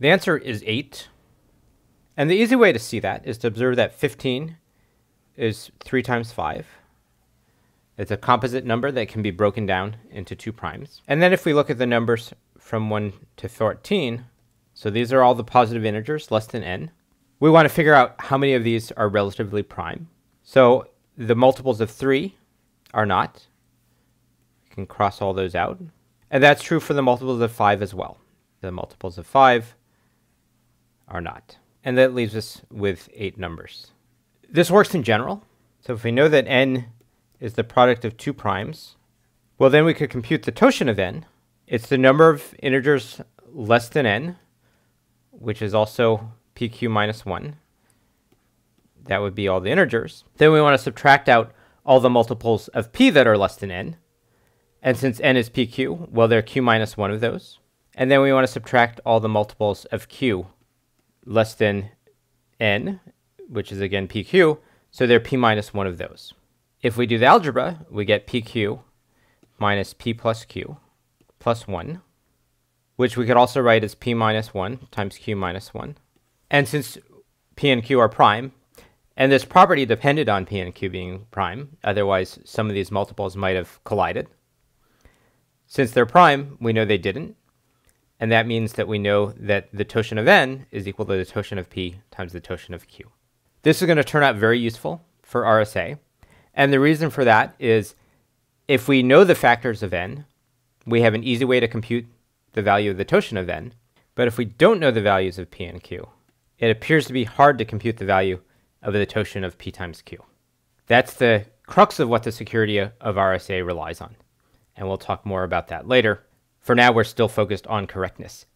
The answer is 8. And the easy way to see that is to observe that 15 is 3 times 5. It's a composite number that can be broken down into two primes. And then if we look at the numbers from 1 to 14, so these are all the positive integers less than n, we want to figure out how many of these are relatively prime. So the multiples of 3 are not. We can cross all those out. And that's true for the multiples of 5 as well. The multiples of 5 are not. And that leaves us with 8 numbers. This works in general. So if we know that n is the product of two primes, well then we could compute the totient of n. It's the number of integers less than n, which is also pq minus 1. That would be all the integers. Then we want to subtract out all the multiples of p that are less than n. And since n is pq, well, they're q minus 1 of those. And then we want to subtract all the multiples of q less than n, which is again pq, so they're p minus 1 of those. If we do the algebra, we get pq minus p plus q plus 1, which we could also write as p minus 1 times q minus 1. And since p and q are prime, and this property depended on p and q being prime, otherwise some of these multiples might have collided. Since they're prime, we know they didn't, and that means that we know that the totient of n is equal to the totient of p times the totient of q. This is going to turn out very useful for RSA. And the reason for that is if we know the factors of n, we have an easy way to compute the value of the totient of n. But if we don't know the values of p and q, it appears to be hard to compute the value of the totient of p times q. That's the crux of what the security of RSA relies on. And we'll talk more about that later. For now, we're still focused on correctness.